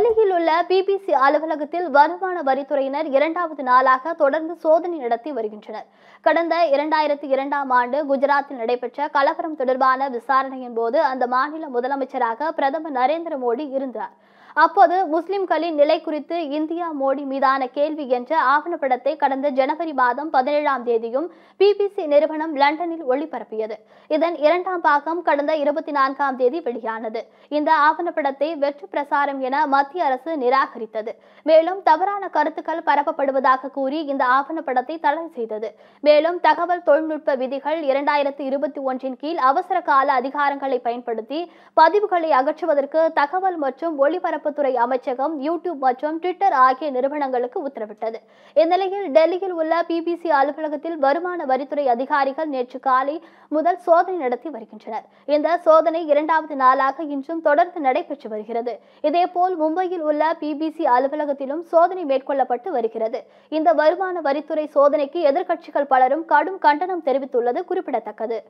டெல்லியில் உள்ள பிபிசி அலுவலகத்தில் வருமான வரித்துறையினர் இரண்டாவது நாளாக தொடர்ந்து சோதனை நடத்தி வருகின்றனர். கடந்த இரண்டாயிரத்தி இரண்டாம் ஆண்டு குஜராத்தில் நடைபெற்ற கலவரம் தொடர்பான விசாரணையின் போது அந்த மாநில முதலமைச்சராக பிரதமர் நரேந்திர மோடி இருந்தார். அப்போது முஸ்லிம்களின் நிலை குறித்து இந்தியா மோடி மீதான கேள்வி என்ற ஆவணப்படத்தை கடந்த ஜனவரி மாதம் பதினேழாம் தேதியும் பிபிசி நிறுவனம் லண்டனில் ஒளிபரப்பியது. இதன் இரண்டாம் பாகம் கடந்த இருபத்தி நான்காம் தேதி வெளியானது. இந்த ஆவணப்படத்தை வெற்று பிரசாரம் என மத்திய அரசு நிராகரித்தது. மேலும் தவறான கருத்துக்கள் பரப்பப்படுவதாக கூறி இந்த ஆவணப்படத்தை தடை செய்தது. மேலும் தகவல் தொழில்நுட்ப விதிகள் இரண்டாயிரத்தி இருபத்தி ஒன்றின் கீழ் அவசர கால அதிகாரங்களை பயன்படுத்தி பதிவுகளை அகற்றுவதற்கு தகவல் மற்றும் ஒளிபரப்பு ஒலிபரப்புத்துறை அமைச்சகம் யூடியூப் மற்றும் ட்விட்டர் ஆகிய நிறுவனங்களுக்கு உத்தரவிட்டது. இந்நிலையில் டெல்லியில் உள்ள பிபிசி அலுவலகத்தில் வருமான வரித்துறை அதிகாரிகள் நேற்று காலை முதல் சோதனை நடத்தி வருகின்றனர். இந்த சோதனை இரண்டாவது நாளாக இன்றும் தொடர்ந்து நடைபெற்று வருகிறது. இதேபோல் மும்பையில் உள்ள பிபிசி அலுவலகத்திலும் சோதனை மேற்கொள்ளப்பட்டு வருகிறது. இந்த வருமான வரித்துறை சோதனைக்கு எதிர்க்கட்சிகள் பலரும் கடும் கண்டனம் தெரிவித்துள்ளது குறிப்பிடத்தக்கது.